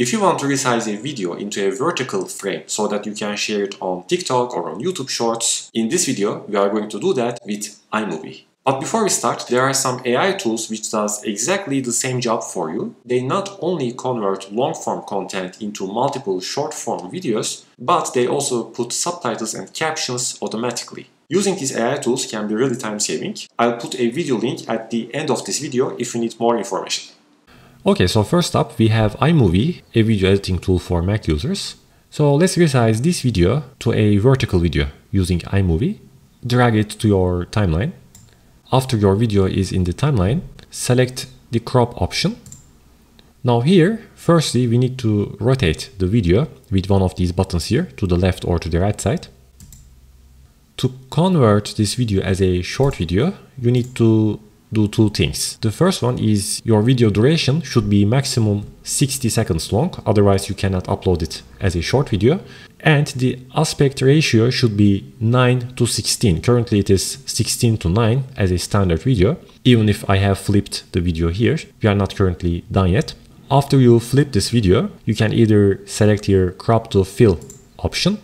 If you want to resize a video into a vertical frame so that you can share it on TikTok or on YouTube Shorts, in this video we are going to do that with iMovie. But before we start, there are some AI tools which does exactly the same job for you. They not only convert long-form content into multiple short-form videos, but they also put subtitles and captions automatically. Using these AI tools can be really time-saving. I'll put a video link at the end of this video if you need more information. Okay, so first up we have iMovie, a video editing tool for Mac users. So let's resize this video to a vertical video using iMovie. Drag it to your timeline after your video is in the timeline, select the crop option. Now here, firstly, we need to rotate the video with one of these buttons here to the left or to the right side. To convert this video as a short video, you need to do two things. The first one is your video duration should be maximum 60 seconds long, otherwise you cannot upload it as a short video. And the aspect ratio should be 9 to 16. Currently it is 16 to 9 as a standard video. Even if I have flipped the video here, we are not currently done yet. After you flip this video, you can either select your crop to fill option.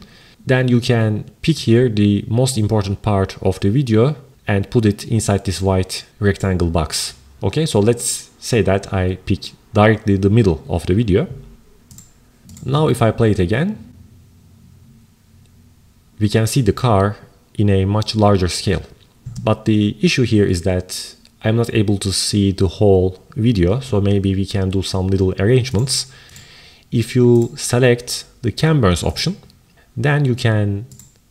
Then you can pick here the most important part of the video and put it inside this white rectangle box. Okay, so let's say that I pick directly the middle of the video. Now if I play it again, we can see the car in a much larger scale. But the issue here is that I'm not able to see the whole video, so maybe we can do some little arrangements. If you select the Burns option, then you can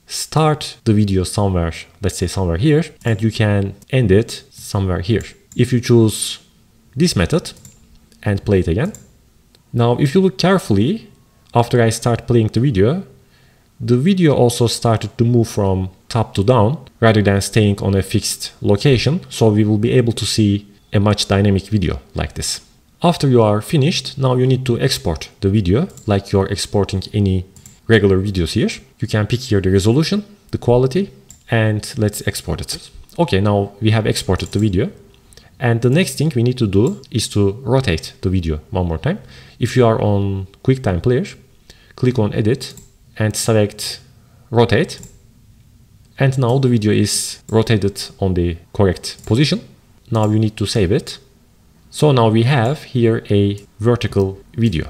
start the video somewhere, let's say somewhere here, and you can end it somewhere here. If you choose this method and play it again. Now, if you look carefully, after I start playing the video, the video also started to move from top to down rather than staying on a fixed location, so we will be able to see a much dynamic video like this. After you are finished, now you need to export the video like you're exporting any regular videos here. You can pick here the resolution, the quality, and let's export it. Okay, now we have exported the video. And the next thing we need to do is to rotate the video one more time. If you are on QuickTime Player, click on Edit and select Rotate. And now the video is rotated on the correct position. Now you need to save it. So now we have here a vertical video.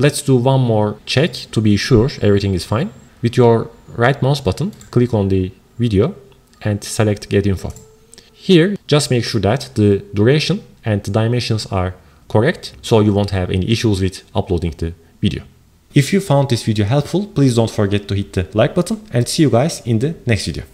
Let's do one more check to be sure everything is fine. With your right mouse button, click on the video and select get info. Here, just make sure that the duration and the dimensions are correct so you won't have any issues with uploading the video. If you found this video helpful, please don't forget to hit the like button and see you guys in the next video.